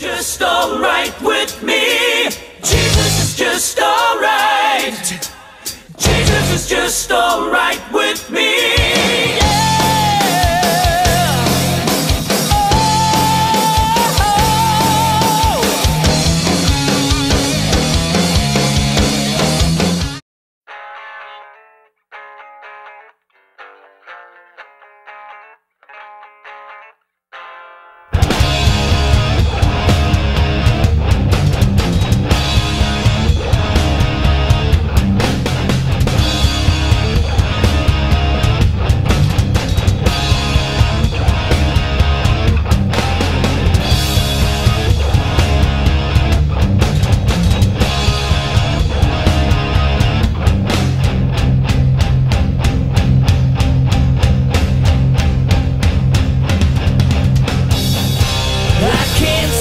just alright with me. Jesus is just alright. Jesus is just alright with me. can't